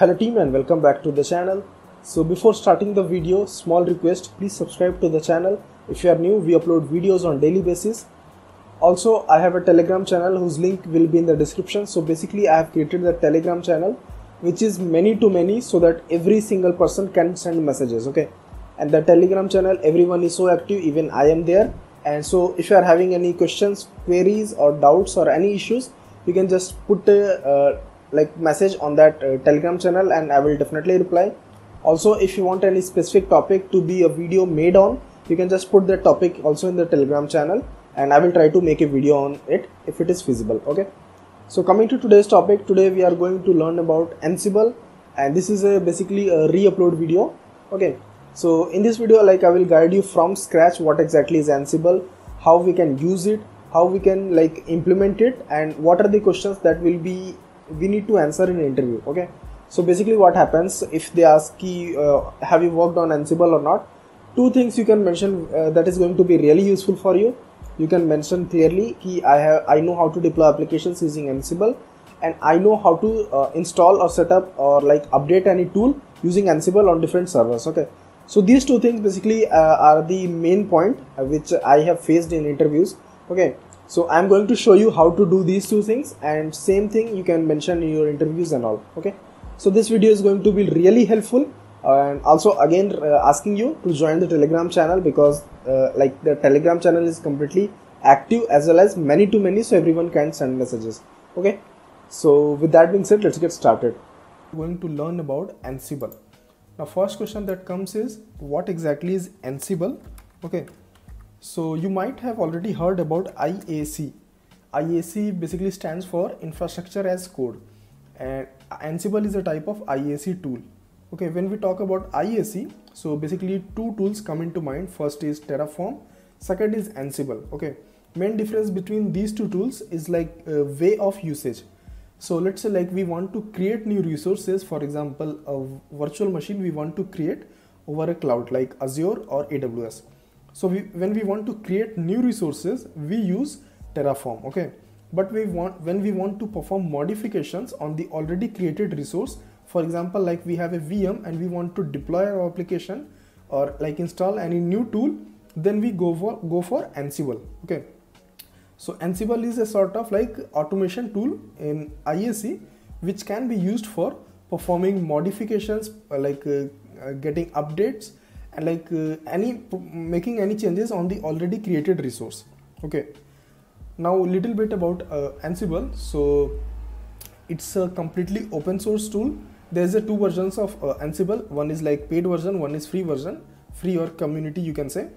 Hello team and welcome back to the channel. So before starting the video, small request, please subscribe to the channel. If you are new, we upload videos on daily basis. Also, I have a Telegram channel whose link will be in the description. So basically, I have created the Telegram channel which is many to many so that every single person can send messages, okay? And the Telegram channel, everyone is so active, even I am there. And so if you are having any questions, queries or doubts or any issues, you can just put a uh, like message on that uh, telegram channel and i will definitely reply. Also if you want any specific topic to be a video made on you can just put that topic also in the telegram channel and i will try to make a video on it if it is feasible okay? So coming to today's topic today we are going to learn about ansible and this is a basically a re-upload video okay? So in this video like i will guide you from scratch what exactly is ansible how we can use it how we can like implement it and what are the questions that will be we need to answer in an interview okay? So basically what happens if they ask you uh, have you worked on ansible or not? Two things you can mention uh, that is going to be really useful for you. You can mention clearly ki i have i know how to deploy applications using ansible and i know how to uh, install or set up or like update any tool using ansible on different servers okay? So these two things basically uh, are the main point uh, which i have faced in interviews okay so i'm going to show you how to do these two things and same thing you can mention in your interviews and all okay? So this video is going to be really helpful and also again uh, asking you to join the telegram channel because uh, like the telegram channel is completely active as well as many to many so everyone can send messages okay? So with that being said let's get started. We're going to learn about ansible. Now first question that comes is what exactly is ansible okay so you might have already heard about IAC. IAC basically stands for infrastructure as code and Ansible is a type of IAC tool. Okay, when we talk about IAC, so basically two tools come into mind. First is Terraform, second is Ansible. Okay, main difference between these two tools is like a way of usage. So let's say like we want to create new resources, for example, a virtual machine we want to create over a cloud like Azure or AWS so we, when we want to create new resources we use terraform okay? But we want when we want to perform modifications on the already created resource for example like we have a vm and we want to deploy our application or like install any new tool then we go for go for ansible okay? So ansible is a sort of like automation tool in iac which can be used for performing modifications like uh, uh, getting updates like uh, any making any changes on the already created resource. Okay. Now a little bit about uh, ansible. So it's a completely open source tool. There's a two versions of uh, ansible. One is like paid version one is free version. Free or community you can say.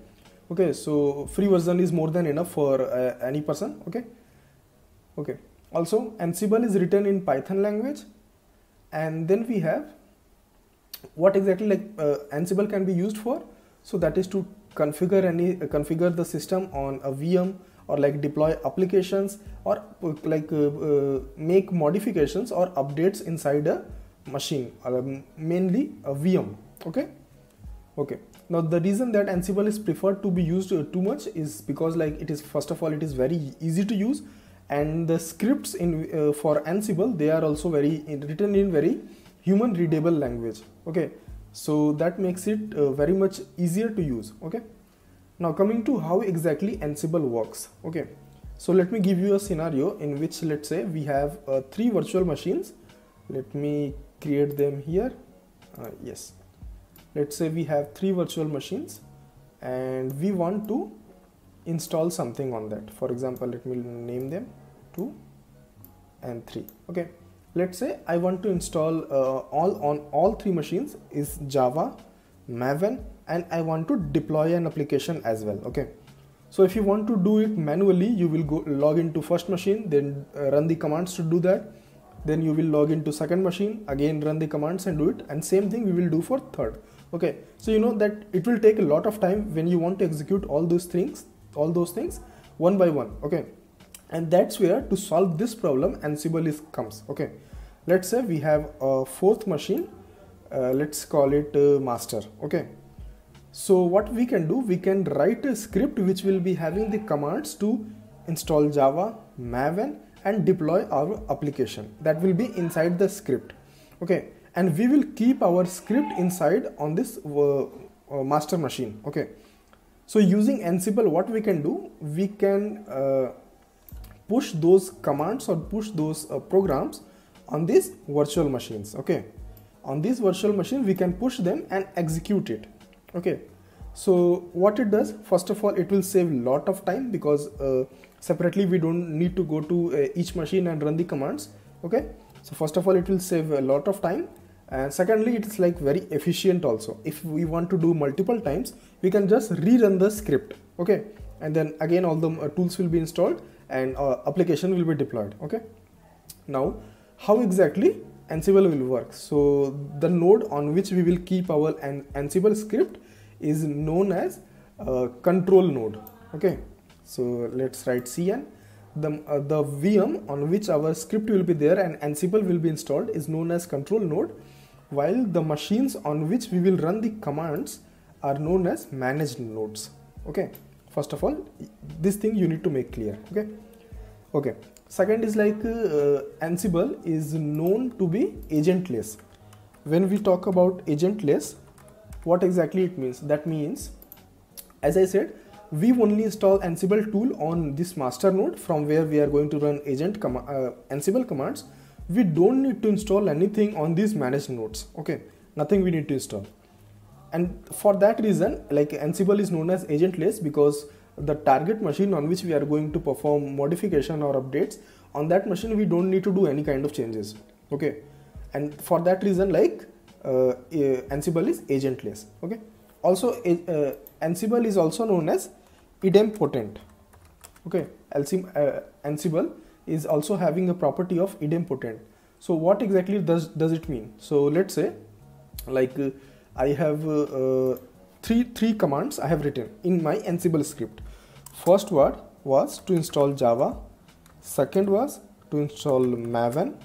Okay. So free version is more than enough for uh, any person. Okay. Okay. Also ansible is written in python language. And then we have what exactly like uh, ansible can be used for? So that is to configure any uh, configure the system on a vm or like deploy applications or uh, like uh, uh, make modifications or updates inside a machine um, mainly a vm okay? Okay. Now the reason that ansible is preferred to be used too much is because like it is first of all it is very easy to use and the scripts in for ansible they are also very written in very human readable language okay? So that makes it uh, very much easier to use okay? Now coming to how exactly ansible works okay? So let me give you a scenario in which let's say we have uh, three virtual machines. Let me create them here. Uh, yes. Let's say we have three virtual machines and we want to install something on that. For example let me name them 2 and 3 okay let's say I want to install uh, all on all three machines is Java, Maven and I want to deploy an application as well okay? So if you want to do it manually you will go log into first machine then uh, run the commands to do that. Then you will log into second machine again run the commands and do it and same thing we will do for third okay? So you know that it will take a lot of time when you want to execute all those things all those things one by one okay and that's where to solve this problem ansible is comes. Okay. Let's say we have a fourth machine. Uh, let's call it uh, master. Okay. So what we can do we can write a script which will be having the commands to install java maven and deploy our application. That will be inside the script. Okay. And we will keep our script inside on this uh, uh, master machine. Okay. So using ansible what we can do we can uh, push those commands or push those uh, programs on these virtual machines okay? On this virtual machine we can push them and execute it okay? So what it does first of all it will save lot of time because uh, separately we don't need to go to uh, each machine and run the commands okay? So first of all it will save a lot of time. And secondly it's like very efficient also. If we want to do multiple times we can just rerun the script okay? And then again all the uh, tools will be installed and uh, application will be deployed okay? Now how exactly ansible will work? So the node on which we will keep our an ansible script is known as a control node okay? So let's write cn the, uh, the VM on which our script will be there and Ansible will be installed is known as control node while the machines on which we will run the commands are known as managed nodes okay first of all this thing you need to make clear okay? Okay. Second is like uh, Ansible is known to be agentless. When we talk about agentless what exactly it means? That means as i said we only install ansible tool on this master node from where we are going to run agent com uh, ansible commands. We don't need to install anything on these managed nodes okay? Nothing we need to install and for that reason like ansible is known as agentless because the target machine on which we are going to perform modification or updates on that machine we don't need to do any kind of changes okay and for that reason like uh, Ansible is agentless. Okay. Also, uh, Ansible is also known as idempotent. Okay. Uh, Ansible is also having a property of idempotent. So, what exactly does does it mean? So, let's say, like uh, I have uh, uh, three three commands I have written in my Ansible script. First word was to install Java. Second was to install Maven,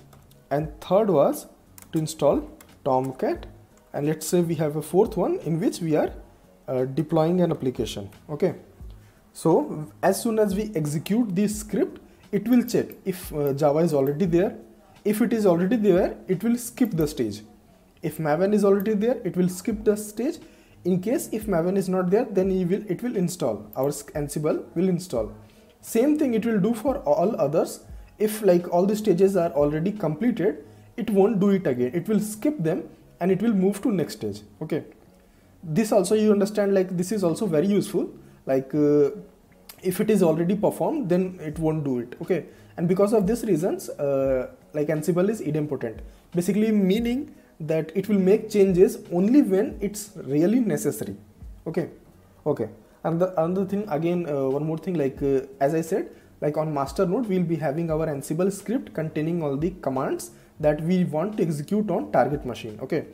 and third was to install tomcat. And let's say we have a fourth one in which we are uh, deploying an application. Okay. So as soon as we execute this script it will check if uh, java is already there. If it is already there it will skip the stage if maven is already there it will skip the stage. In case if maven is not there then it will it will install. Our ansible will install. Same thing it will do for all others. If like all the stages are already completed it won't do it again. It will skip them and it will move to next stage. Okay. This also you understand like this is also very useful. Like uh, if it is already performed then it won't do it. Okay. And because of these reasons uh, like ansible is idempotent. Basically meaning that it will make changes only when it's really necessary. Okay? Okay. And the another thing again uh, one more thing like uh, as i said like on master node we'll be having our ansible script containing all the commands that we want to execute on target machine. Okay?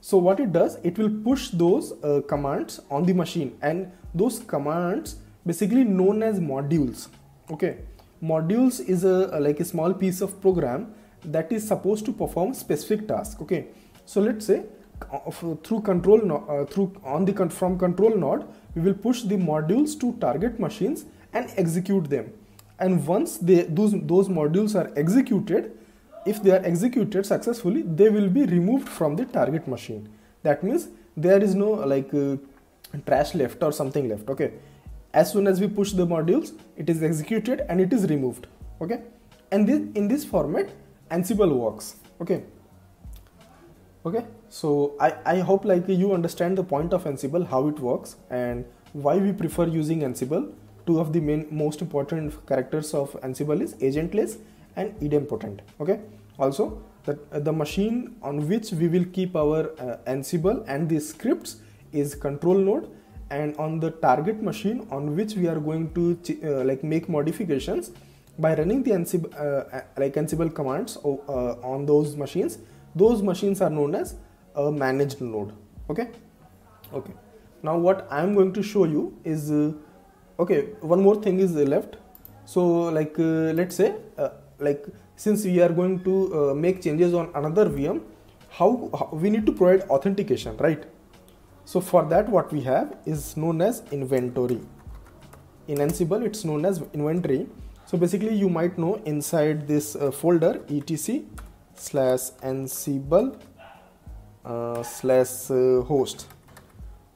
So what it does it will push those uh, commands on the machine. And those commands basically known as modules. Okay? Modules is a, a like a small piece of program that is supposed to perform specific task okay? So let's say uh, through control uh, through on the from control node we will push the modules to target machines and execute them. And once they those those modules are executed if they are executed successfully they will be removed from the target machine. That means there is no like uh, trash left or something left okay? As soon as we push the modules it is executed and it is removed okay? And this in this format ansible works. Okay. Okay. So i i hope like you understand the point of ansible how it works and why we prefer using ansible. Two of the main most important characters of ansible is agentless and idempotent. Okay. Also uh, the machine on which we will keep our uh, ansible and the scripts is control node and on the target machine on which we are going to uh, like make modifications by running the ansible uh, uh, like ansible commands uh, on those machines those machines are known as a managed node. Okay? Okay. Now what i am going to show you is okay one more thing is left. So like let's say like since we are going to uh, make changes on another VM how, how, we need to provide authentication right? So for that what we have is known as inventory. In Ansible it's known as inventory so basically you might know inside this uh, folder etc slash ansible uh, slash uh, host.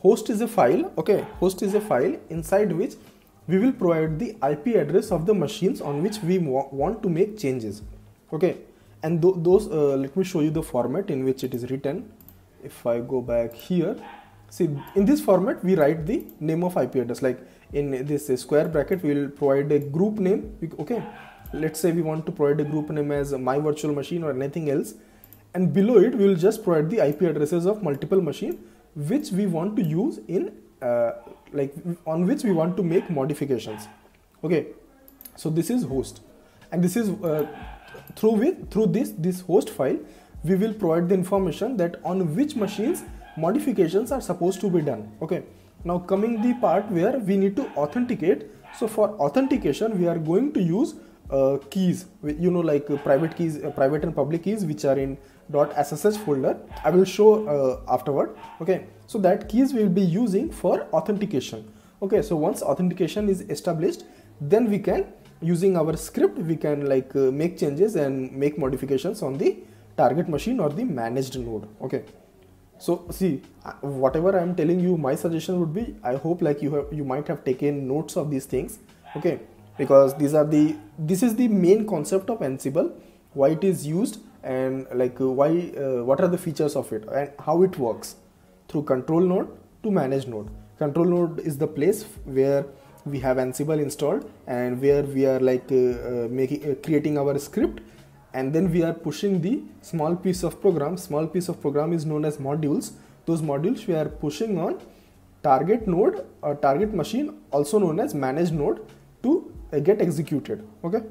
Host is a file okay? Host is a file inside which we will provide the ip address of the machines on which we want to make changes okay? And th- those uh, let me show you the format in which it is written. If i go back here see in this format we write the name of ip address. Like in this square bracket we will provide a group name. Okay. Let's say we want to provide a group name as my virtual machine or anything else. And below it we will just provide the ip addresses of multiple machine which we want to use in uh, like on which we want to make modifications. Okay. So this is host. And this is uh, through with through this this host file we will provide the information that on which machines modifications are supposed to be done. Okay now coming the part where we need to authenticate. So for authentication we are going to use uh, keys. You know like uh, private keys uh, private and public keys which are in .ssh folder. I will show uh, afterward. Okay. So that keys we will be using for authentication. Okay. So once authentication is established then we can using our script we can like uh, make changes and make modifications on the target machine or the managed node. Okay so see uh, whatever i am telling you my suggestion would be i hope like you have you might have taken notes of these things okay? Because these are the this is the main concept of ansible why it is used and like uh, why uh, what are the features of it and how it works. Through control node to manage node. Control node is the place where we have ansible installed and where we are like uh, uh, making uh, creating our script and then we are pushing the small piece of program. Small piece of program is known as modules. Those modules we are pushing on target node or target machine also known as managed node to uh, get executed. Okay?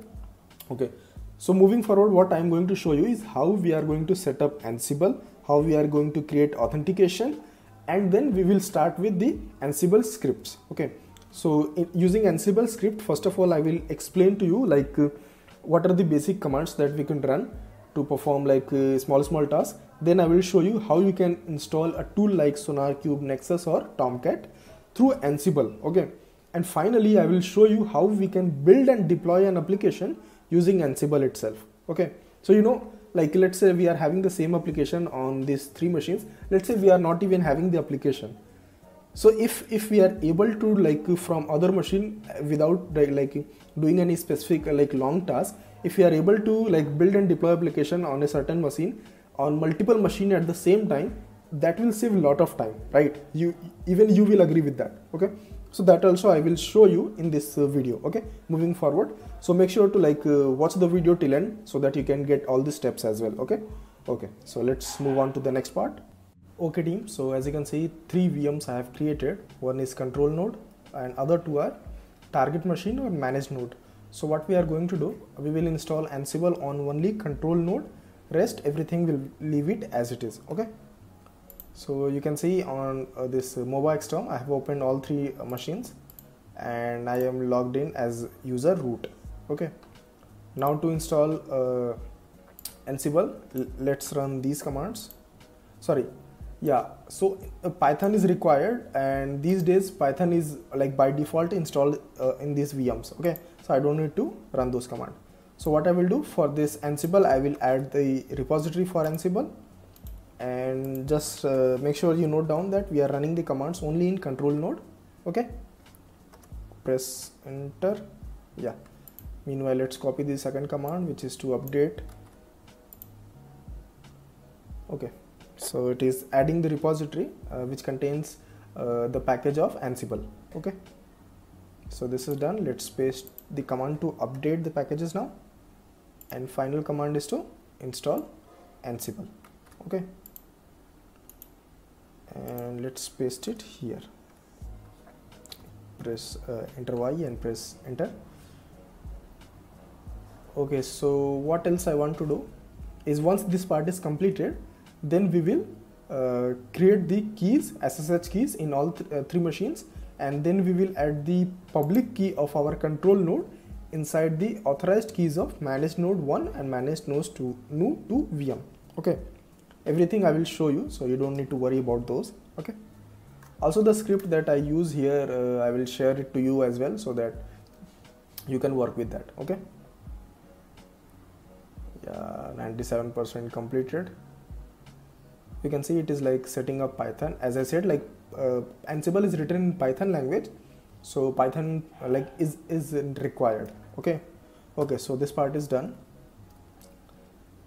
Okay. So moving forward what i'm going to show you is how we are going to set up ansible how we are going to create authentication and then we will start with the ansible scripts. Okay? So in, using ansible script first of all i will explain to you like uh, what are the basic commands that we can run to perform like uh, small small tasks then i will show you how you can install a tool like sonarqube nexus or tomcat through ansible okay? And finally i will show you how we can build and deploy an application using ansible itself okay? So you know like let's say we are having the same application on these three machines. Let's say we are not even having the application. So if if we are able to like from other machine without like doing any specific like long task if you are able to like build and deploy application on a certain machine on multiple machine at the same time that will save a lot of time right? You even you will agree with that okay? So that also i will show you in this uh, video okay? Moving forward. So make sure to like uh, watch the video till end so that you can get all the steps as well okay? Okay so let's move on to the next part. Okay team. So as you can see three vms i have created. One is control node and other two are target machine or managed node. So what we are going to do we will install ansible on only control node. Rest everything will leave it as it is okay? So you can see on uh, this uh, MobaXterm I have opened all three uh, machines and I am logged in as user root okay? Now to install uh, Ansible let's run these commands. Sorry yeah so uh, Python is required and these days Python is like by default installed uh, in these VMs okay? So I don't need to run those commands so what I will do for this Ansible I will add the repository for Ansible and just uh, make sure you note down that we are running the commands only in control node okay? Press enter. Yeah. Meanwhile let's copy the second command which is to update. Okay so it is adding the repository uh, which contains uh, the package of ansible. Okay? So this is done. Let's paste the command to update the packages now. And final command is to install ansible. Okay? And let's paste it here. Press uh, enter y and press enter. Okay so what else i want to do is once this part is completed then we will uh, create the keys ssh keys in all th uh, three machines. And then we will add the public key of our control node inside the authorized keys of managed node 1 and managed node 2 node 2 vm okay. Everything I will show you so you don't need to worry about those. Okay. Also the script that I use here uh, I will share it to you as well so that you can work with that. Okay. Yeah 97% completed you can see it is like setting up python. As i said like uh, ansible is written in python language. So python uh, like is is required. Okay? Okay so this part is done.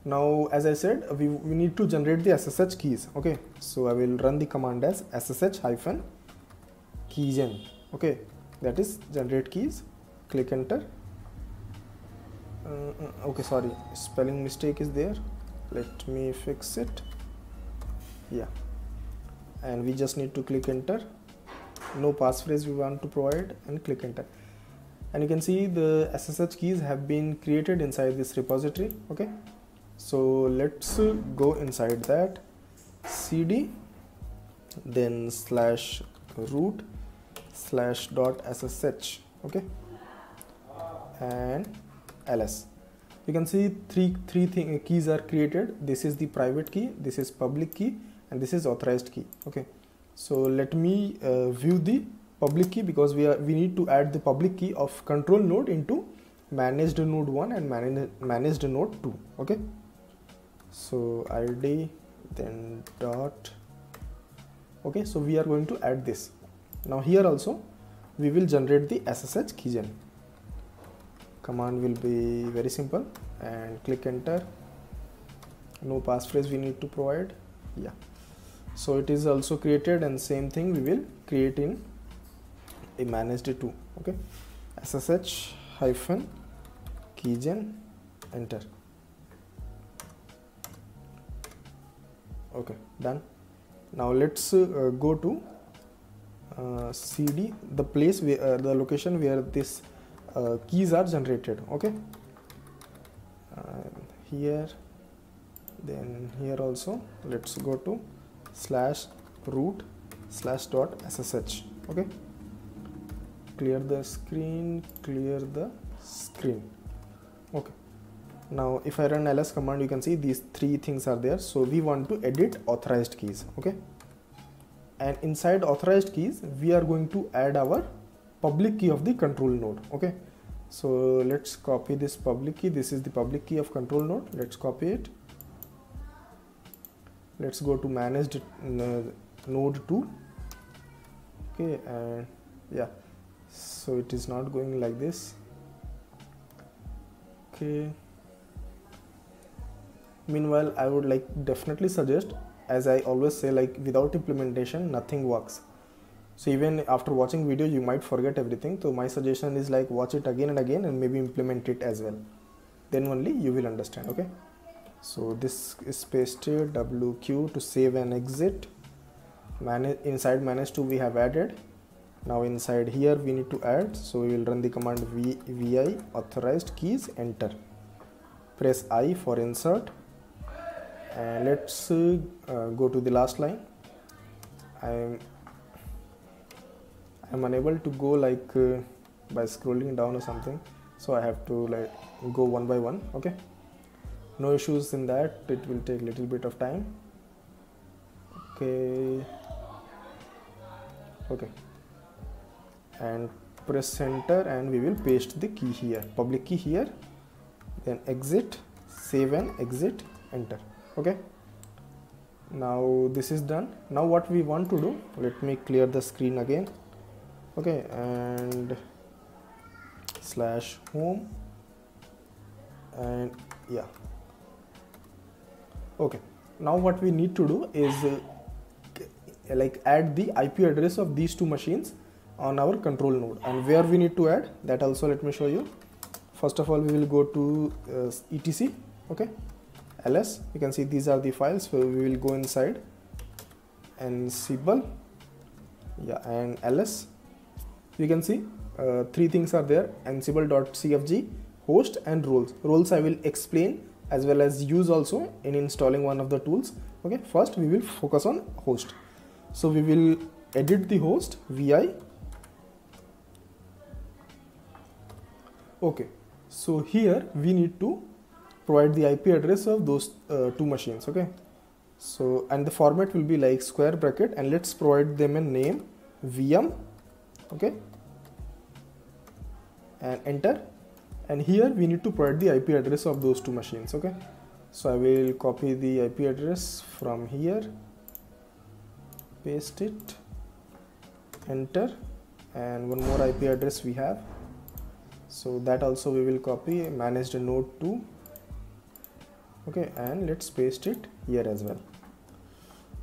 Now as i said we, we need to generate the ssh keys. Okay? So i will run the command as ssh hyphen keygen okay? That is generate keys. Click enter. Uh, uh, okay sorry. Spelling mistake is there. Let me fix it yeah. And we just need to click enter. No passphrase we want to provide and click enter. And you can see the SSH keys have been created inside this repository okay? So let's go inside that cd then slash root slash dot ssh okay? And ls you can see three three thing, keys are created. This is the private key. This is public key and this is authorized key. Okay. So let me uh, view the public key because we are we need to add the public key of control node into managed node 1 and managed, managed node 2 okay. So id then dot. Okay. So we are going to add this. Now here also we will generate the ssh keygen command will be very simple and click enter. No passphrase we need to provide. Yeah so it is also created and same thing we will create in a managed to okay? Ssh hyphen keygen enter. Okay done. Now let's uh, go to uh, cd the place where uh, the location where this uh, keys are generated okay? Here then here also let's go to slash root slash dot ssh okay? Clear the screen clear the screen. Okay. Now if I run ls command you can see these three things are there. So we want to edit authorized keys. Okay? And inside authorized keys we are going to add our public key of the control node. Okay? So let's copy this public key. This is the public key of control node. Let's copy it let's go to managed uh, node 2 okay and yeah. So it is not going like this. Okay. Meanwhile i would like definitely suggest as i always say like without implementation nothing works. So even after watching video you might forget everything. So my suggestion is like watch it again and again and maybe implement it as well. Then only you will understand okay so this is pasted wq to save and exit. Manage inside manage to we have added. Now inside here we need to add. So we will run the command v, vi authorized keys enter. Press i for insert. And let's uh, go to the last line. I'm i'm unable to go like uh, by scrolling down or something. So i have to like go one by one okay no issues in that. It will take little bit of time. Okay. Okay. And press enter and we will paste the key here. Public key here. Then exit save and exit enter. Okay. Now this is done. Now what we want to do let me clear the screen again. Okay and slash home. And yeah okay. Now what we need to do is uh, like add the IP address of these two machines on our control node. And where we need to add that also let me show you. First of all we will go to uh, etc okay? Ls you can see these are the files so we will go inside. And Ansible yeah and ls you can see uh, three things are there. Ansible.cfg host and roles. Roles i will explain as well as use also in installing one of the tools. Okay first we will focus on host. So we will edit the host vi okay so here we need to provide the ip address of those uh, two machines okay? So and the format will be like square bracket and let's provide them a name vm okay? And enter and here we need to provide the IP address of those two machines okay? So I will copy the IP address from here paste it enter and one more ip address we have. So that also we will copy managed node 2 okay? And let's paste it here as well.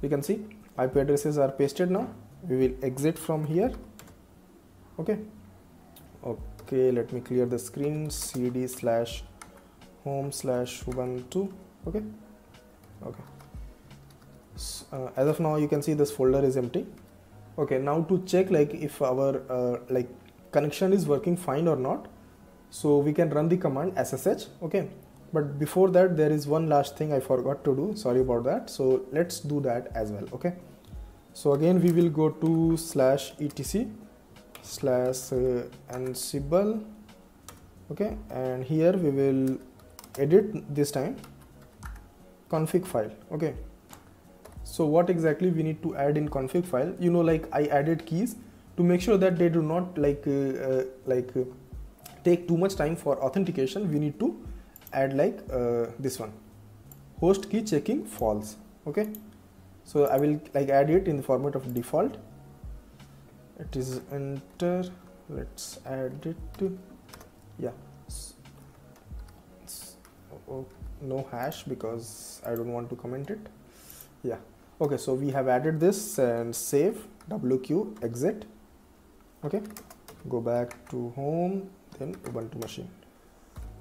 You can see ip addresses are pasted now. We will exit from here okay okay let me clear the screen. Cd slash home slash ubuntu. Okay. Okay. So, uh, as of now you can see this folder is empty. Okay now to check like if our uh, like connection is working fine or not so we can run the command ssh okay. But before that there is one last thing i forgot to do. Sorry about that. So let's do that as well. Okay. So again we will go to slash etc slash uh, ansible. Okay and here we will edit this time config file. Okay so what exactly we need to add in config file? You know like i added keys to make sure that they do not like uh, uh, like uh, take too much time for authentication. We need to add like uh, this one. Host key checking false. Okay so I will like add it in the format of default it is enter let's add it yeah. Oh, no hash because I don't want to comment it. Yeah. Okay so we have added this and save wq exit. Okay go back to home then ubuntu machine.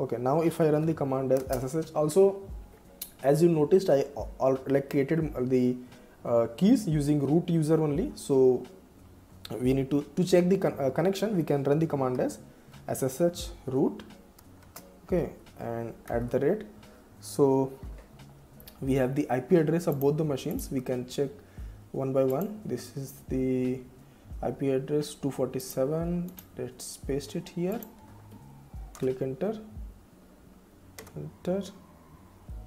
Okay now if i run the command as ssh also as you noticed i like created the uh, keys using root user only. So we need to to check the con uh, connection. We can run the command as ssh root. Okay and at the rate. So we have the ip address of both the machines. We can check one by one. This is the ip address 247 let's paste it here. Click enter. Enter.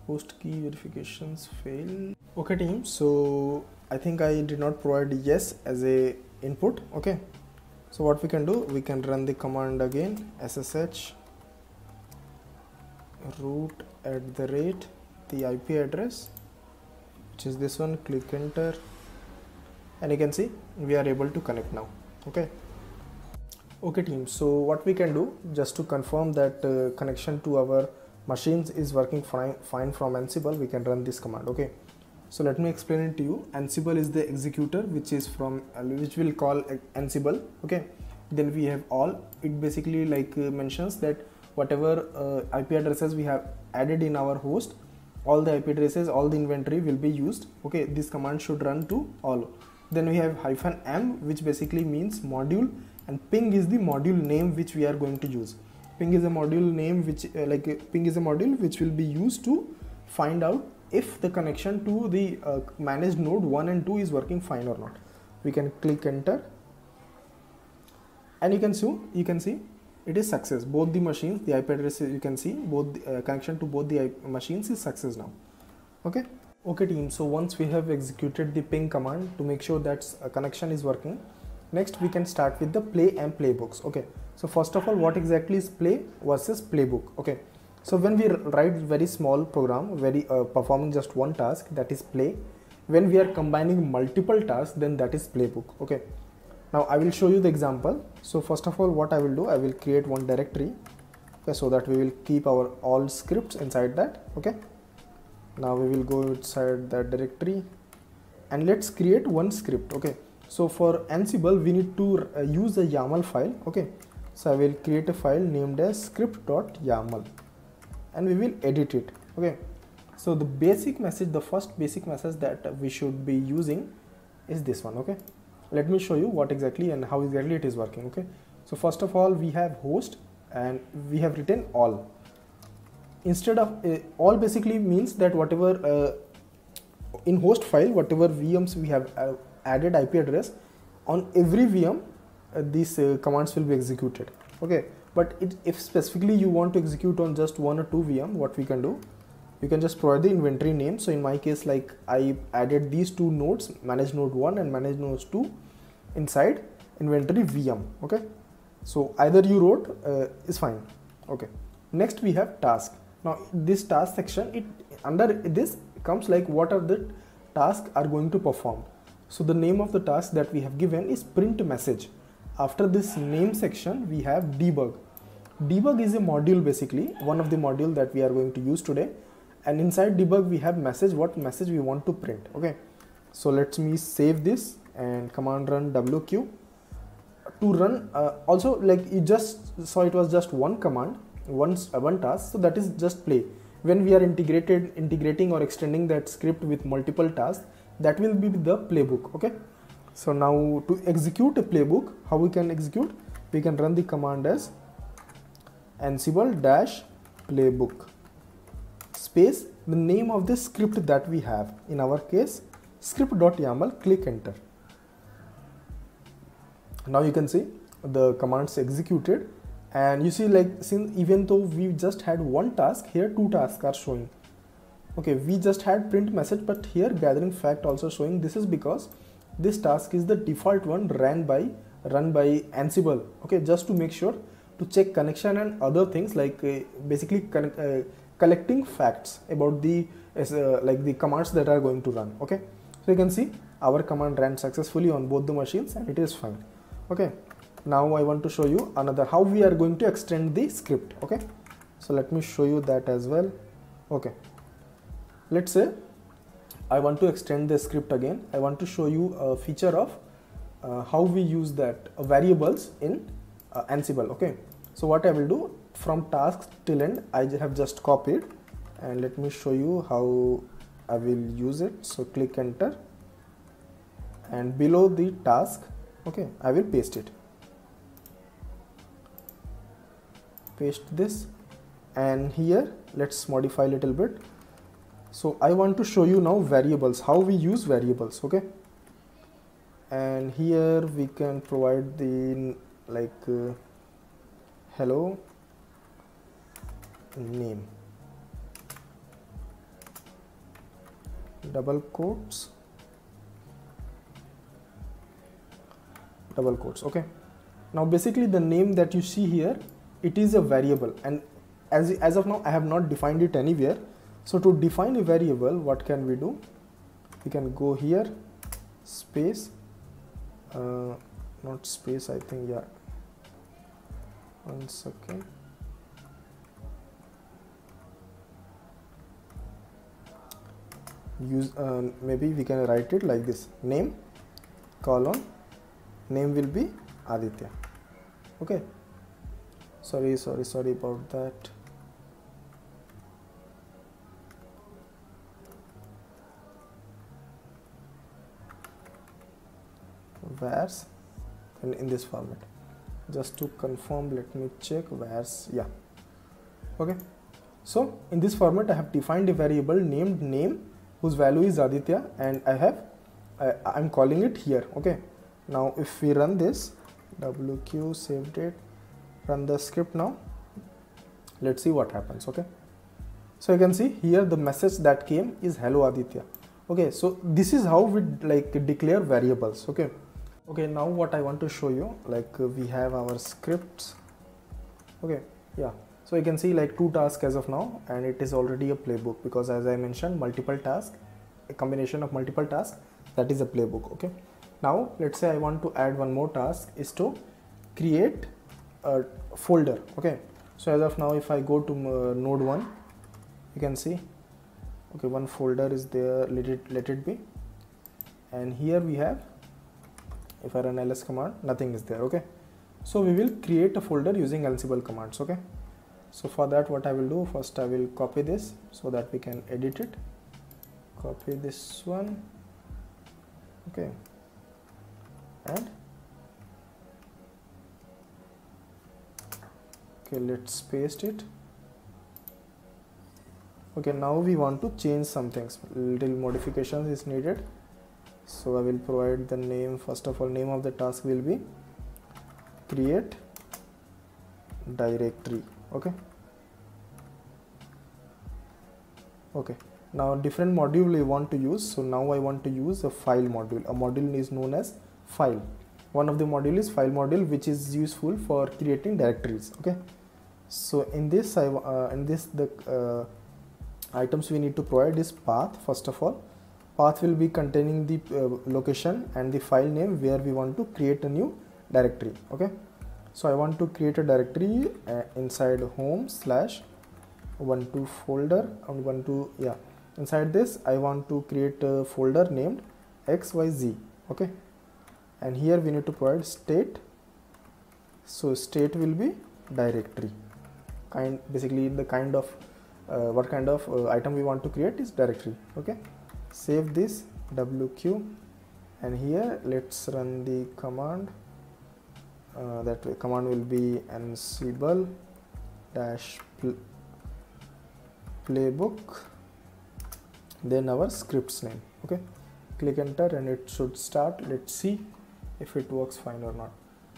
Host key verifications fail okay team. So i think i did not provide yes as a input okay so what we can do we can run the command again ssh root at the rate the ip address which is this one click enter and you can see we are able to connect now okay okay team so what we can do just to confirm that uh, connection to our machines is working fine, fine from Ansible, we can run this command. Okay. So let me explain it to you. Ansible is the executor which is from uh, which will call Ansible. Okay. Then we have all. It basically like uh, mentions that whatever uh, IP addresses we have added in our host, all the IP addresses, all the inventory will be used. Okay. This command should run to all. Then we have hyphen m which basically means module and ping is the module name which we are going to use ping is a module name which uh, like uh, ping is a module which will be used to find out if the connection to the uh, managed node 1 and 2 is working fine or not. We can click enter. And you can see you can see it is success. Both the machines the ip address you can see both the, uh, connection to both the IP machines is success now. Okay? Okay team. So once we have executed the ping command to make sure that a connection is working next we can start with the play and playbooks. Okay? So first of all what exactly is play versus playbook? Okay so when we write very small program very uh, performing just one task that is play when we are combining multiple tasks then that is playbook okay? Now i will show you the example. So first of all what i will do i will create one directory okay so that we will keep our all scripts inside that okay? Now we will go inside that directory and let's create one script okay? So for ansible we need to uh, use a yaml file okay? So i will create a file named as script.yaml and we will edit it okay? So the basic message the first basic message that we should be using is this one okay? Let me show you what exactly and how exactly it is working okay? So first of all we have host and we have written all. Instead of uh, all basically means that whatever uh, in host file whatever vms we have uh, added IP address on every VM these commands will be executed okay but it, if specifically you want to execute on just one or two VM what we can do you can just provide the inventory name. So in my case like I added these two nodes manage node 1 and manage node 2 inside inventory VM okay? So either you wrote uh, is fine okay? Next we have task. Now this task section it under this comes like what are the tasks are going to perform. So the name of the task that we have given is print message. After this name section we have debug debug is a module basically one of the module that we are going to use today. And inside debug we have message what message we want to print okay? So let me save this and command run wq to run uh, also like you just saw it was just one command one uh, one task. So that is just play. When we are integrated integrating or extending that script with multiple tasks that will be the playbook okay? So now to execute a playbook how we can execute? We can run the command as ansible dash playbook. Space the name of the script that we have. In our case script.yaml click enter. Now you can see the commands executed. And you see like since even though we just had one task here two tasks are showing. Okay we just had print message but here gathering fact also showing. This is because this task is the default one ran by run by ansible. Okay just to make sure to check connection and other things like uh, basically uh, collecting facts about the uh, like the commands that are going to run okay? So you can see our command ran successfully on both the machines and it is fine okay? Now I want to show you another how we are going to extend the script okay? So let me show you that as well okay? Let's say I want to extend the script again. I want to show you a feature of uh, how we use that uh, variables in uh, Ansible okay so what I will do from tasks till end I have just copied and let me show you how I will use it. So click enter and below the task okay I will paste it. Paste this and here let's modify a little bit. So I want to show you now variables how we use variables okay? And here we can provide the like uh, hello? Name. Double quotes. Double quotes okay. Now basically the name that you see here it is a variable. And as, as of now I have not defined it anywhere. So to define a variable what can we do? We can go here space uh, not space I think yeah one second. Use uh, maybe we can write it like this. Name colon name will be Aditya. Okay. Sorry sorry sorry about that. vars? In, in this format just to confirm let me check vars yeah. Okay. So in this format I have defined a variable named name whose value is Aditya and I have I, I'm calling it here. Okay. Now if we run this wq saved it. Run the script now. Let's see what happens. Okay. So you can see here the message that came is hello aditya. Okay. So this is how we like declare variables. Okay okay now what i want to show you like uh, we have our scripts. Okay yeah. So you can see like two tasks as of now and it is already a playbook because as i mentioned multiple tasks a combination of multiple tasks that is a playbook okay? Now let's say i want to add one more task is to create a folder okay? So as of now if i go to uh, node 1 you can see okay one folder is there let it let it be. And here we have if i run ls command nothing is there okay? So we will create a folder using ansible commands okay? So for that what i will do first i will copy this so that we can edit it. Copy this one okay? And okay let's paste it. Okay now we want to change some things. Little modifications is needed so I will provide the name. First of all name of the task will be create directory. Okay? Okay. Now different module we want to use. So now I want to use a file module. A module is known as file. One of the module is file module which is useful for creating directories. Okay? So in this I uh, in this the uh, items we need to provide is path first of all path will be containing the uh, location and the file name where we want to create a new directory okay? So i want to create a directory uh, inside home slash ubuntu folder and ubuntu yeah. Inside this i want to create a folder named xyz okay? And here we need to provide state. So state will be directory. Kind basically the kind of uh, what kind of uh, item we want to create is directory okay save this wq and here let's run the command. Uh, that way command will be ansible dash pl playbook then our script's name okay? Click enter and it should start. Let's see if it works fine or not.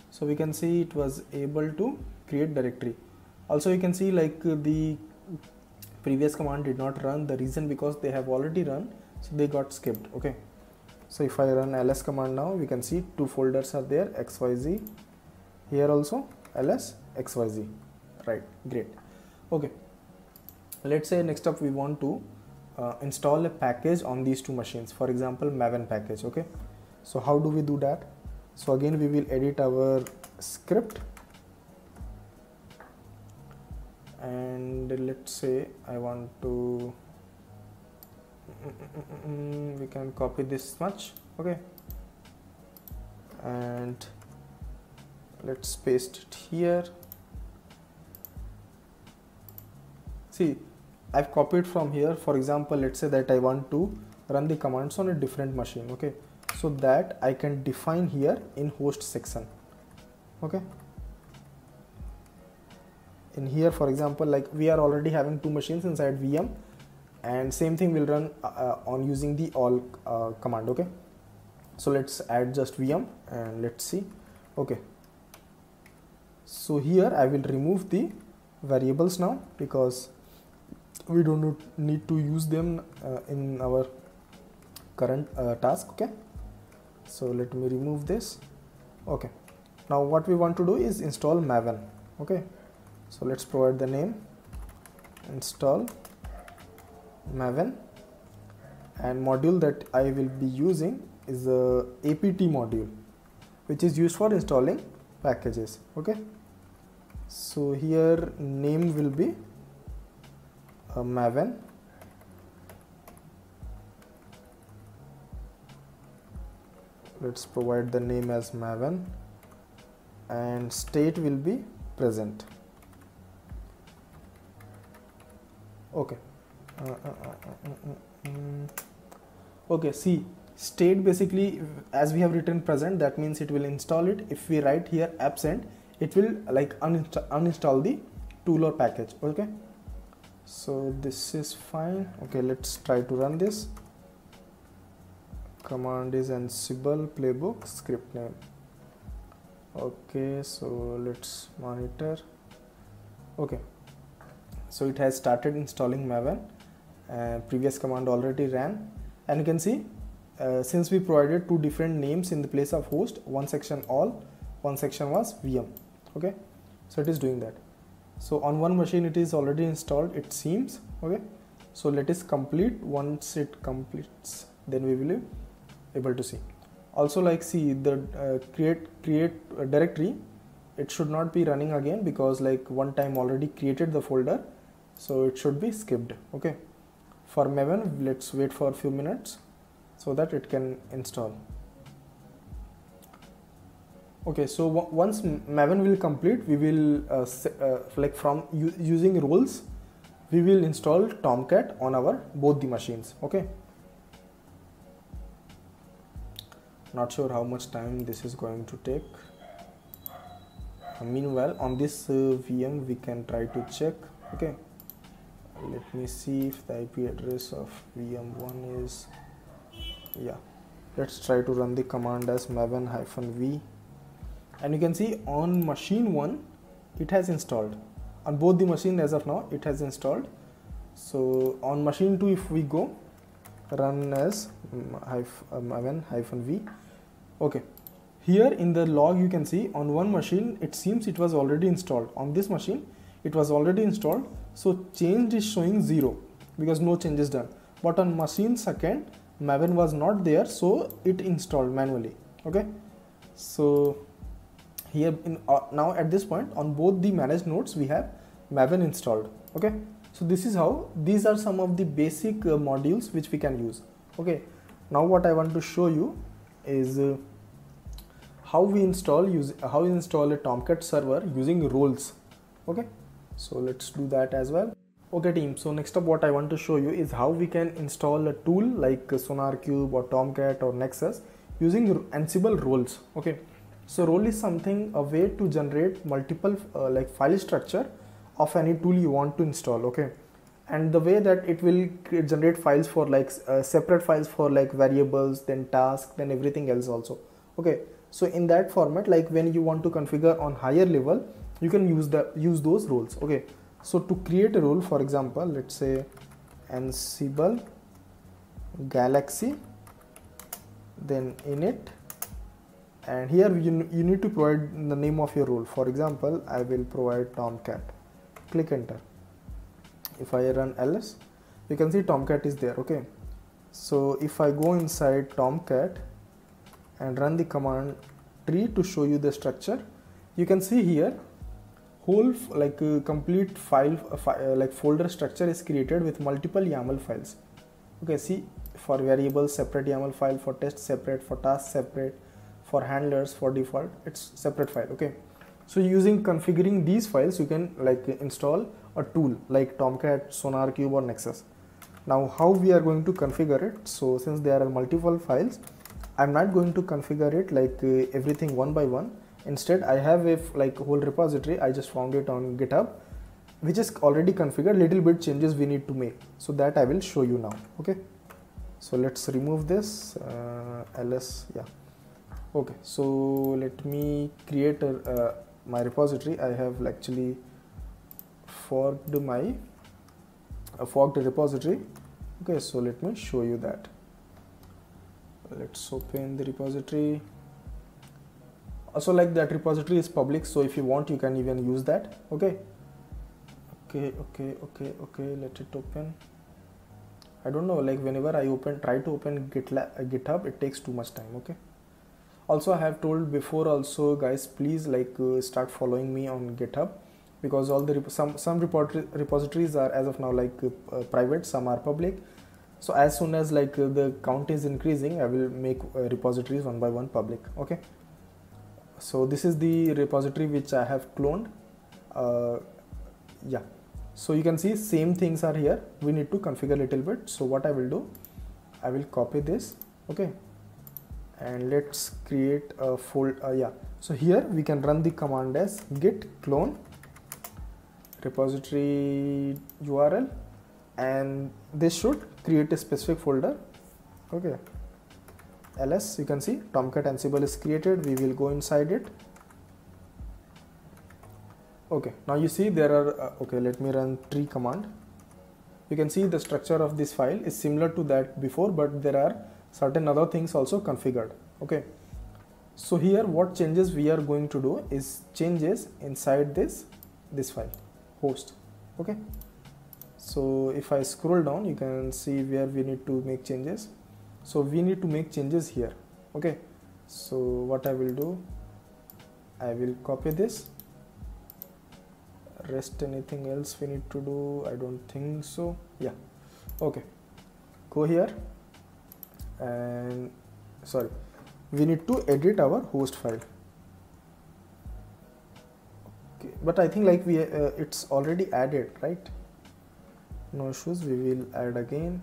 So we can see it was able to create directory. Also you can see like the previous command did not run. The reason because they have already run so they got skipped okay? So if i run ls command now we can see two folders are there xyz here also ls xyz right great. Okay. Let's say next up we want to uh, install a package on these two machines. For example maven package okay? So how do we do that? So again we will edit our script. And let's say I want to Mm, we can copy this much okay. And let's paste it here. See I've copied from here. For example let's say that I want to run the commands on a different machine okay. So that I can define here in host section okay. In here for example like we are already having two machines inside VM and same thing will run uh, uh, on using the all uh, command okay? So let's add just VM and let's see. Okay. So here I will remove the variables now because we don't need to use them uh, in our current uh, task okay? So let me remove this. Okay. Now what we want to do is install maven okay? So let's provide the name install maven. And module that I will be using is the apt module which is used for installing packages okay? So here name will be uh, maven. Let's provide the name as maven. And state will be present. Okay okay see state basically as we have written present that means it will install it. If we write here absent it will like uninstall, uninstall the tool or package okay? So this is fine. Okay let's try to run this. Command is ansible playbook script name. Okay so let's monitor. Okay so it has started installing maven uh, previous command already ran. And you can see uh, since we provided two different names in the place of host one section all one section was vm okay? So it is doing that. So on one machine it is already installed it seems okay? So let us complete. Once it completes then we will be able to see. Also like see the uh, create create directory it should not be running again because like one time already created the folder. So it should be skipped okay for maven let's wait for a few minutes so that it can install. Okay so once maven will complete we will uh, uh, like from using roles we will install tomcat on our both the machines okay? Not sure how much time this is going to take. Meanwhile on this uh, vm we can try to check okay let me see if the IP address of VM1 is yeah. Let's try to run the command as maven hyphen v and you can see on machine 1 it has installed. On both the machine as of now it has installed. So on machine 2 if we go run as uh, maven hyphen v okay. Here in the log you can see on one machine it seems it was already installed. On this machine it was already installed so change is showing 0 because no change is done. But on machine second maven was not there so it installed manually. Okay? So here in uh, now at this point on both the managed nodes we have maven installed. Okay? So this is how these are some of the basic uh, modules which we can use. Okay? Now what i want to show you is uh, how we install use how we install a tomcat server using roles okay so let's do that as well. Okay team. So next up what i want to show you is how we can install a tool like sonarqube or tomcat or nexus using ansible roles. Okay. So role is something a way to generate multiple uh, like file structure of any tool you want to install. Okay. And the way that it will generate files for like uh, separate files for like variables then task then everything else also. Okay. So in that format like when you want to configure on higher level you can use the use those roles. Okay. So to create a role for example let's say ansible galaxy then init and here you, you need to provide the name of your role. For example i will provide tomcat. Click enter. If i run ls you can see tomcat is there. Okay. So if i go inside tomcat and run the command tree to show you the structure you can see here whole like uh, complete file uh, uh, like folder structure is created with multiple YAML files. Okay see for variables separate YAML file for test separate for task separate for handlers for default it's separate file okay? So using configuring these files you can like install a tool like tomcat sonarqube or nexus. Now how we are going to configure it? So since there are multiple files i'm not going to configure it like uh, everything one by one instead i have a like whole repository. I just found it on github which is already configured. Little bit changes we need to make. So that i will show you now. Okay? So let's remove this uh, ls yeah. Okay. So let me create a, uh, my repository. I have actually forked my a forked repository. Okay. So let me show you that. Let's open the repository also like that repository is public so if you want you can even use that okay? Okay okay okay okay let it open. I don't know like whenever i open try to open GitLab, uh, github it takes too much time okay? Also i have told before also guys please like uh, start following me on github because all the some some repositories are as of now like uh, private some are public. So as soon as like uh, the count is increasing i will make uh, repositories one by one public okay so this is the repository which I have cloned. Uh, yeah. So you can see same things are here. We need to configure a little bit. So what I will do I will copy this. Okay. And let's create a folder uh, yeah. So here we can run the command as git clone repository URL and this should create a specific folder. Okay ls you can see tomcat ansible is created. We will go inside it. Okay now you see there are uh, okay let me run tree command. You can see the structure of this file is similar to that before but there are certain other things also configured. Okay so here what changes we are going to do is changes inside this this file host. Okay so if i scroll down you can see where we need to make changes so we need to make changes here. Okay. So what I will do I will copy this. Rest anything else we need to do? I don't think so. Yeah. Okay. Go here. And sorry. We need to edit our host file. Okay. But I think like we uh, it's already added right? No issues. We will add again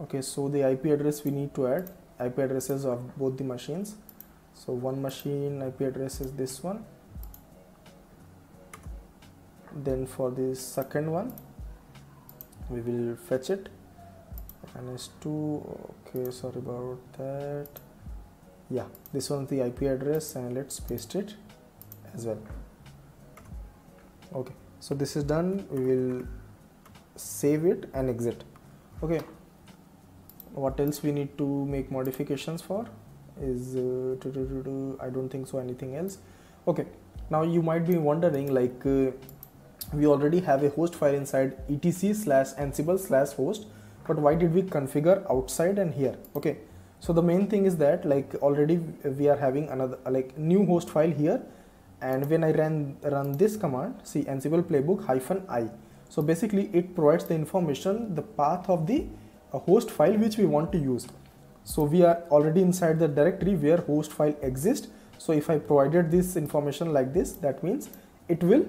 okay so the IP address we need to add. IP addresses of both the machines. So one machine IP address is this one. Then for the second one we will fetch it. And it's 2 okay sorry about that. Yeah this one's the IP address and let's paste it as well. Okay. So this is done. We will save it and exit. Okay. What else we need to make modifications for is uh, I don't think so. Anything else? Okay. Now you might be wondering like uh, we already have a host file inside etc slash ansible slash host but why did we configure outside and here? Okay. So the main thing is that like already we are having another like new host file here and when i ran run this command see ansible playbook hyphen i. So basically it provides the information the path of the uh, host file which we want to use. So we are already inside the directory where host file exists. So if i provided this information like this that means it will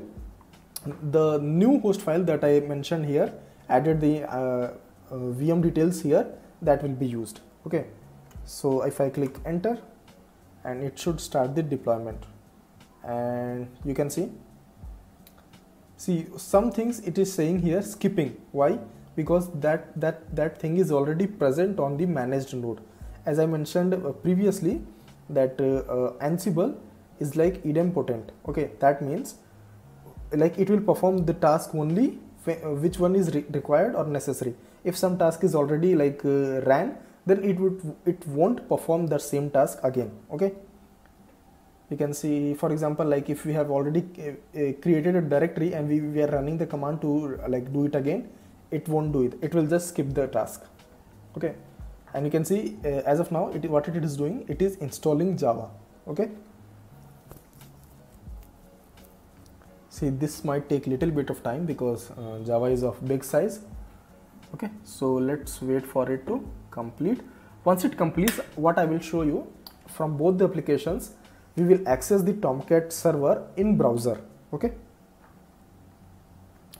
the new host file that i mentioned here added the uh, uh, vm details here that will be used. Okay. So if i click enter and it should start the deployment and you can see. See some things it is saying here skipping. Why? Because that that that thing is already present on the managed node. As i mentioned uh, previously that uh, uh, ansible is like idempotent okay that means like it will perform the task only uh, which one is re required or necessary. If some task is already like uh, ran then it would it won't perform the same task again. Okay you can see for example like if we have already uh, created a directory and we, we are running the command to like do it again it won't do it. It will just skip the task. Okay? And you can see uh, as of now it what it is doing it is installing java. Okay? See this might take little bit of time because uh, java is of big size. Okay? So let's wait for it to complete. Once it completes what i will show you from both the applications we will access the tomcat server in browser okay?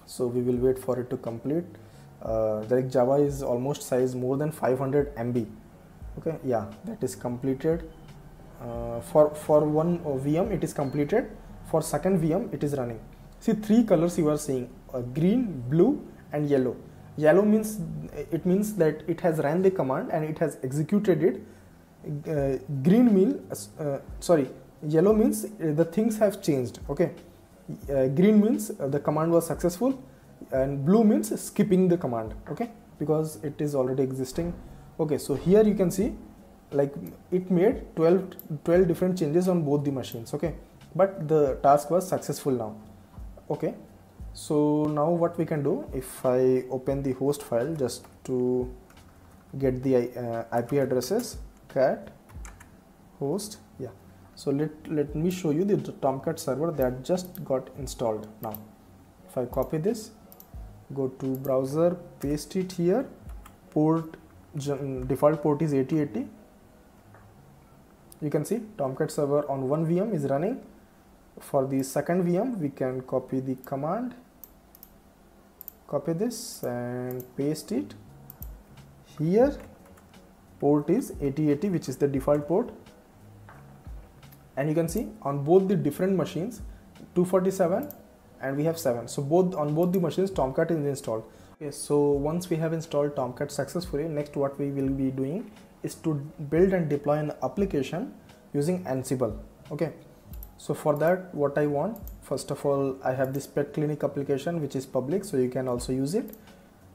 So we will wait for it to complete. Uh, java is almost size more than 500 mb okay? Yeah that is completed. Uh, for for one vm it is completed. For second vm it is running. See three colors you are seeing uh, green blue and yellow. Yellow means it means that it has ran the command and it has executed it. Uh, green mean uh, sorry yellow means uh, the things have changed okay? Uh, green means uh, the command was successful and blue means skipping the command okay? Because it is already existing. Okay so here you can see like it made 12 12 different changes on both the machines okay? But the task was successful now okay? So now what we can do if i open the host file just to get the uh, ip addresses cat host yeah so let let me show you the tomcat server that just got installed. Now if i copy this go to browser paste it here. Port default port is 8080 you can see tomcat server on one vm is running. For the second vm we can copy the command. Copy this and paste it. Here port is 8080 which is the default port and you can see on both the different machines 247 and we have 7 so both on both the machines tomcat is installed. Okay so once we have installed tomcat successfully next what we will be doing is to build and deploy an application using ansible. Okay so for that what i want first of all i have this pet clinic application which is public so you can also use it.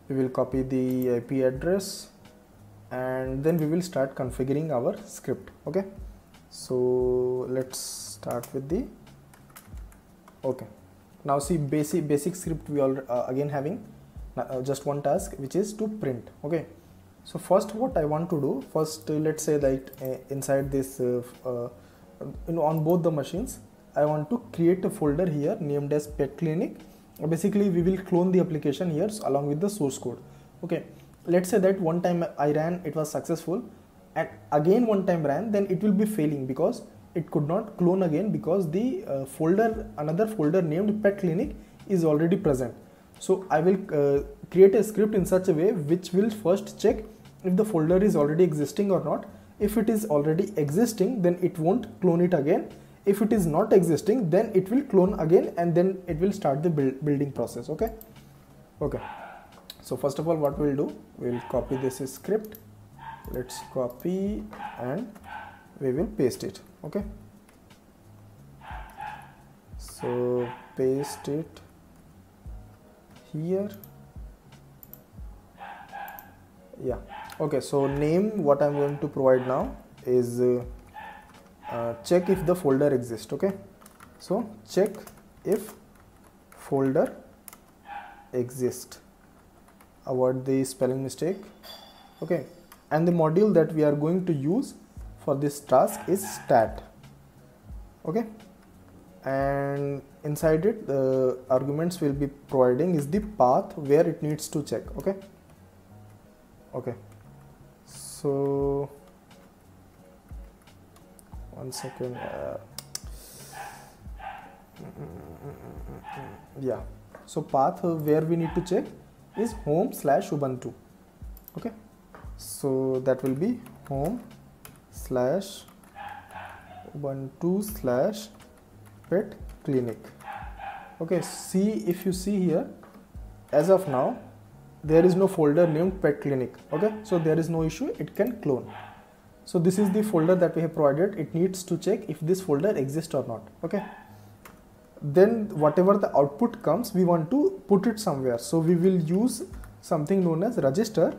We will copy the ip address and then we will start configuring our script. Okay so let's start with the okay. Now see basic basic script we are uh, again having uh, just one task which is to print okay. So first what i want to do first uh, let's say that uh, inside this uh, uh, you know on both the machines i want to create a folder here named as pet clinic basically we will clone the application here along with the source code okay. Let's say that one time i ran it was successful and again one time ran then it will be failing because it could not clone again because the uh, folder another folder named pet clinic is already present. So i will uh, create a script in such a way which will first check if the folder is already existing or not. If it is already existing then it won't clone it again. If it is not existing then it will clone again and then it will start the build building process okay? Okay. So first of all what we'll do? We'll copy this script let's copy and we will paste it okay? So paste it here. Yeah okay so name what i'm going to provide now is uh, uh, check if the folder exists okay? So check if folder exists avoid the spelling mistake okay and the module that we are going to use for this task is stat. Okay? And inside it the arguments we'll be providing is the path where it needs to check. Okay? Okay. So one second. Uh, yeah. So path where we need to check is home slash ubuntu. Okay so that will be home slash ubuntu slash pet clinic. Okay see if you see here as of now there is no folder named pet clinic. Okay so there is no issue it can clone. So this is the folder that we have provided. It needs to check if this folder exists or not. Okay. Then whatever the output comes we want to put it somewhere. So we will use something known as register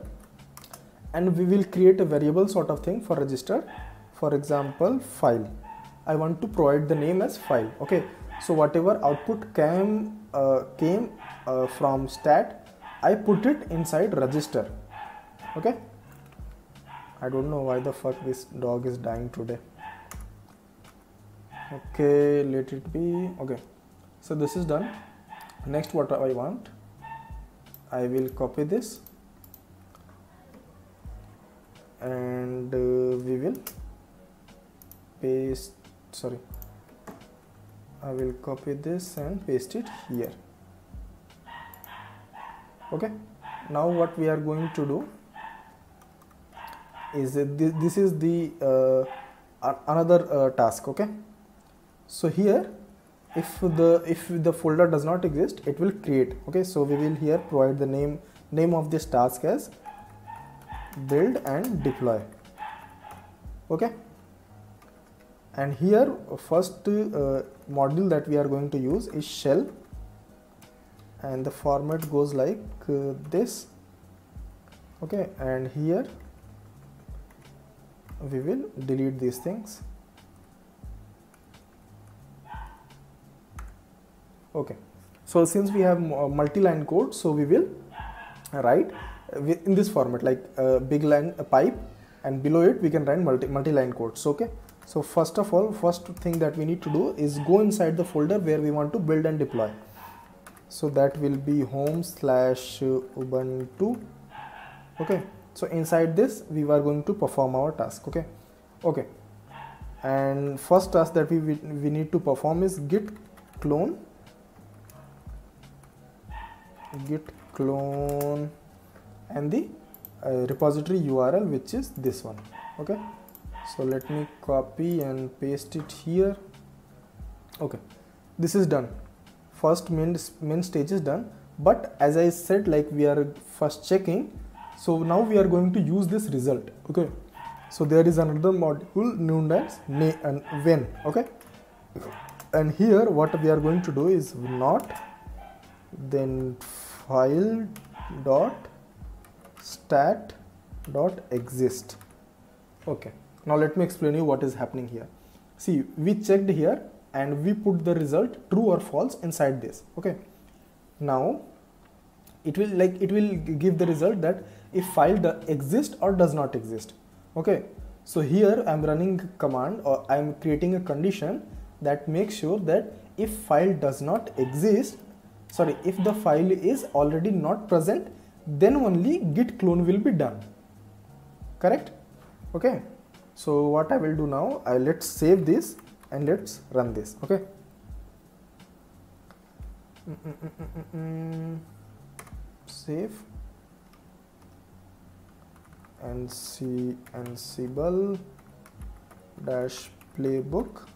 and we will create a variable sort of thing for register. For example file. I want to provide the name as file. Okay. So whatever output came uh, came uh, from stat I put it inside register. Okay. I don't know why the fuck this dog is dying today. Okay let it be. Okay. So this is done. Next what I want I will copy this and uh, we will paste sorry. I will copy this and paste it here. Okay? Now what we are going to do is this, this is the uh, another uh, task okay? So here if the if the folder does not exist it will create okay? So we will here provide the name name of this task as build and deploy. Okay? And here first uh, module that we are going to use is shell. And the format goes like uh, this. Okay? And here we will delete these things. Okay? So since we have multi-line code so we will write Uh, in this format like a big line a pipe and below it we can write multi multi-line codes okay? So first of all first thing that we need to do is go inside the folder where we want to build and deploy. So that will be home slash ubuntu okay? So inside this we are going to perform our task okay? Okay. And first task that we, we, we need to perform is git clone git clone and the uh, repository url which is this one. Okay? So let me copy and paste it here. Okay. This is done. First main, main stage is done. But as I said like we are first checking. So now we are going to use this result. Okay? So there is another module known as and when. Okay? And here what we are going to do is not then file dot stat dot exist. Okay. Now let me explain you what is happening here. See we checked here and we put the result true or false inside this. Okay. Now it will like it will give the result that if file exist or does not exist. Okay. So here i'm running command or i'm creating a condition that makes sure that if file does not exist sorry if the file is already not present then only git clone will be done. Correct? Okay. So what I will do now I let's save this and let's run this. Okay? Save. And see ansible dash playbook.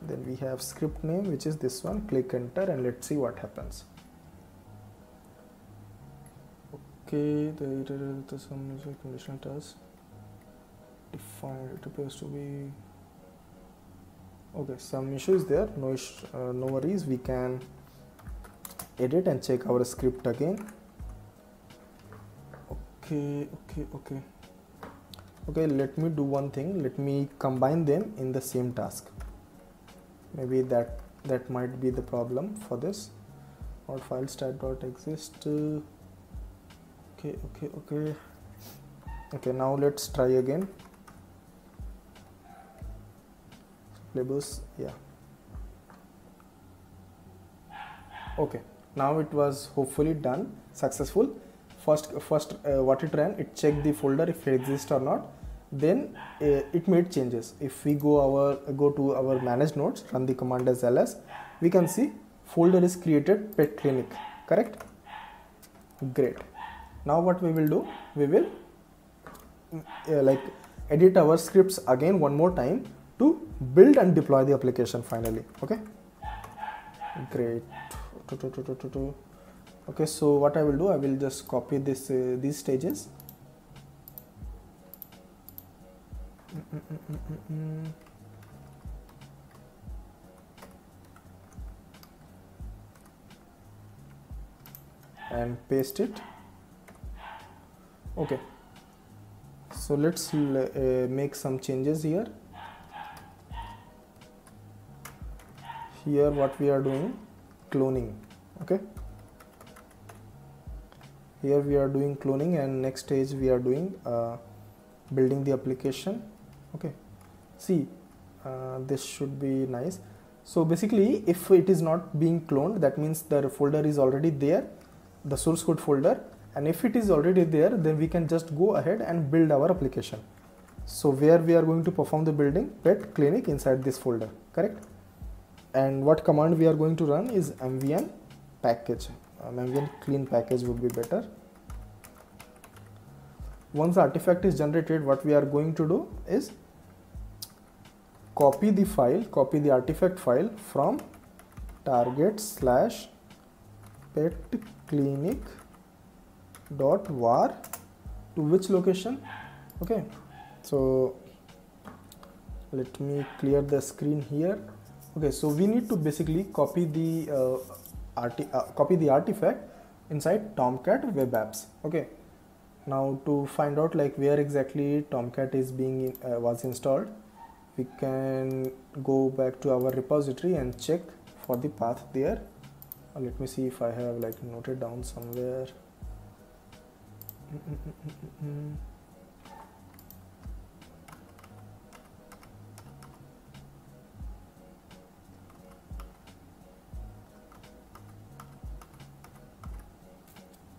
Then we have script name which is this one. Click enter and let's see what happens okay the, the, the some conditional task defined it appears to be. Okay some issues there. No uh, no worries. We can edit and check our script again. Okay okay okay. Okay let me do one thing. Let me combine them in the same task. Maybe that that might be the problem for this. Or file stat dot exist. uh, okay okay okay. Okay now let's try again. Playbus yeah. Okay now it was hopefully done successful. First first uh, what it ran it checked the folder if it exists or not. Then uh, it made changes. If we go our go to our manage nodes run the command as ls we can see folder is created pet clinic. Correct? Great now what we will do we will uh, like edit our scripts again one more time to build and deploy the application finally okay? Great. Okay so what i will do i will just copy this uh, these stages. And paste it okay. So let's uh, make some changes here. Here what we are doing? Cloning. Okay. Here we are doing cloning and next stage we are doing uh, building the application. Okay. See uh, this should be nice. So basically if it is not being cloned that means the folder is already there the source code folder and if it is already there then we can just go ahead and build our application. So where we are going to perform the building? Pet clinic inside this folder correct? And what command we are going to run is mvn package. Um, mvn clean package would be better. Once artifact is generated what we are going to do is copy the file copy the artifact file from target slash pet clinic dot var to which location? Okay. So let me clear the screen here. Okay so we need to basically copy the uh, arti uh, copy the artifact inside tomcat web apps. Okay. Now to find out like where exactly tomcat is being uh, was installed we can go back to our repository and check for the path there. Uh, let me see if I have like noted down somewhere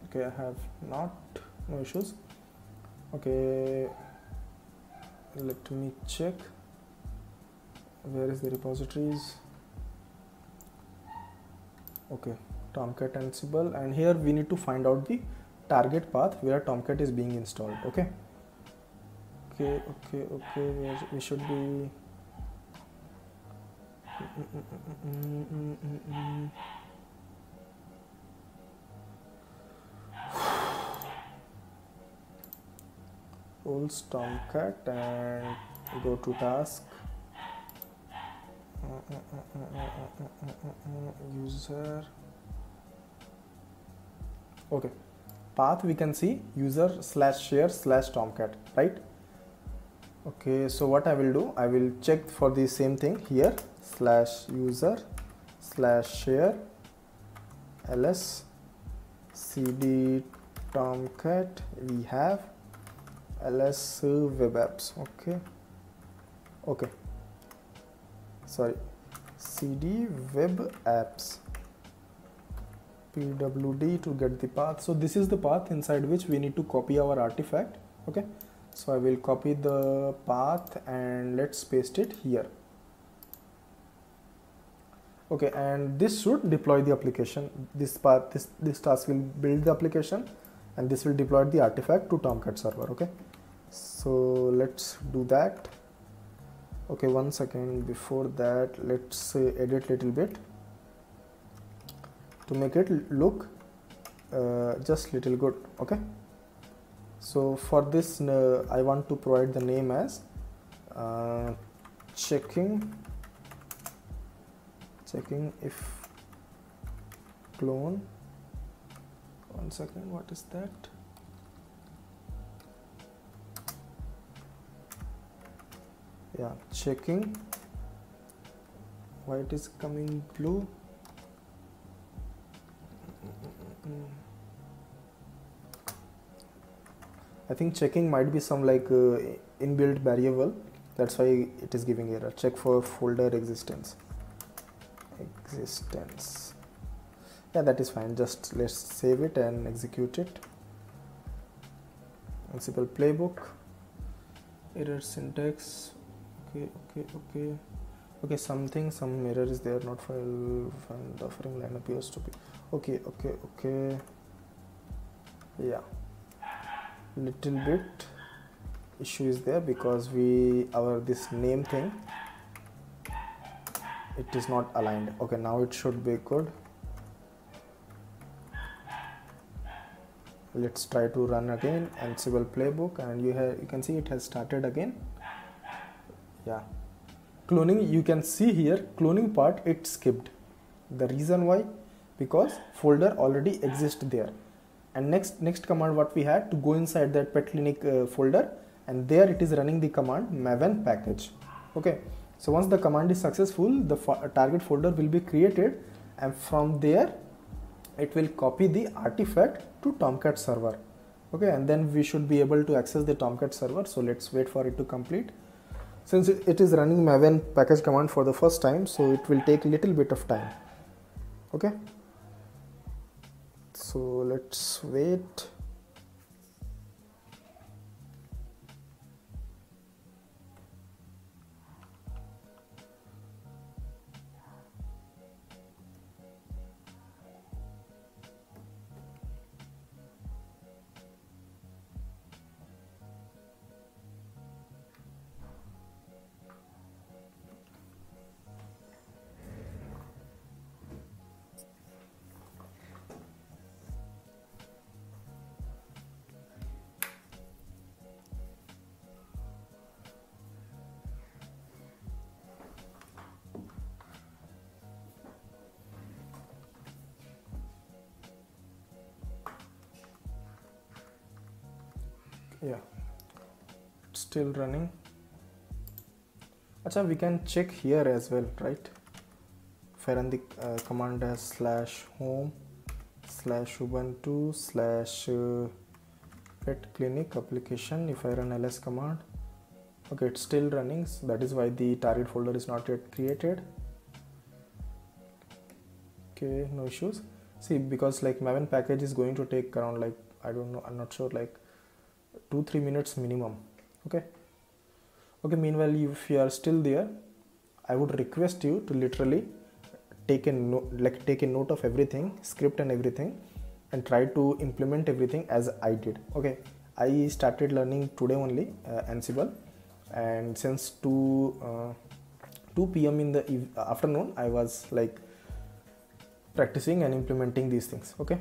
okay I have not no issues. Okay let me check. Where is the repositories? Okay tomcat ansible and here we need to find out the target path where tomcat is being installed okay? Okay okay okay we should be pulls tomcat and go to task. User. Okay path we can see user slash share slash tomcat right? Okay so what i will do i will check for the same thing here slash user slash share ls cd tomcat we have ls web apps okay? Okay. Sorry cd web apps pwd to get the path. So this is the path inside which we need to copy our artifact okay? So i will copy the path and let's paste it here. Okay and this should deploy the application. This path this this task will build the application and this will deploy the artifact to tomcat server okay? So let's do that. Okay one second before that let's uh, edit little bit to make it look uh, just little good okay? So for this uh, I want to provide the name as uh, checking checking if clone one second what is that? Yeah checking why it is coming blue I think checking might be some like uh, inbuilt variable. That's why it is giving error. Check for folder existence. Existence. Yeah that is fine. Just let's save it and execute it. Ansible playbook. Error syntax. Okay okay okay. Okay something some error is there. Not file and offering line appears to be okay okay okay. Yeah. Little bit issue is there because we our this name thing it is not aligned. Okay now it should be good. Let's try to run again ansible playbook and you have you can see it has started again. Yeah. Cloning you can see here cloning part it skipped. The reason why because folder already exists there. And next next command what we had to go inside that pet clinic uh, folder and there it is running the command maven package. Okay. So once the command is successful the target folder will be created and from there it will copy the artifact to tomcat server. Okay. And then we should be able to access the tomcat server. So let's wait for it to complete. Since it is running maven package command for the first time so it will take a little bit of time. Okay so let's wait still running. Achha, we can check here as well right? If I run the uh, command as slash home slash ubuntu slash uh, pet clinic application if I run ls command. Okay it's still running so that is why the target folder is not yet created. Okay no issues. See because like maven package is going to take around like I don't know I'm not sure like two three minutes minimum okay. Okay meanwhile if you are still there i would request you to literally take a note like take a note of everything script and everything and try to implement everything as i did. Okay. I started learning today only uh, ansible. And since 2 uh, 2 pm in the afternoon i was like practicing and implementing these things. Okay.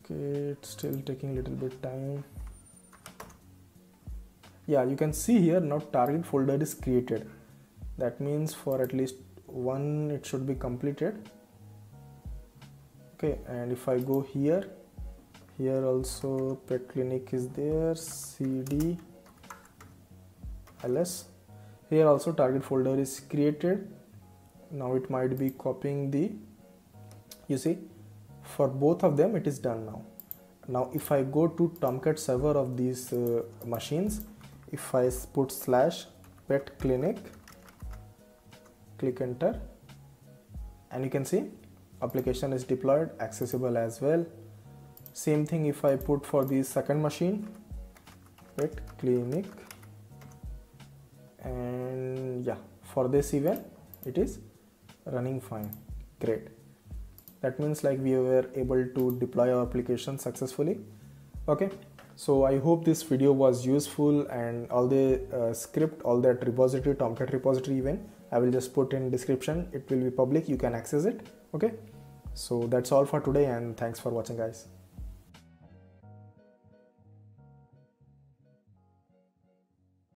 Okay it's still taking a little bit time yeah you can see here now target folder is created. That means for at least one it should be completed. Okay and if I go here here also pet clinic is there cd ls here also target folder is created. Now it might be copying the you see for both of them it is done now. Now if I go to Tomcat server of these uh, machines if I put slash pet clinic click enter and you can see application is deployed accessible as well. Same thing if I put for the second machine pet clinic and yeah for this event it is running fine. Great. That means like we were able to deploy our application successfully. Okay so i hope this video was useful and all the uh, script all that repository tomcat repository even i will just put in description. It will be public. You can access it. Okay? So that's all for today and thanks for watching guys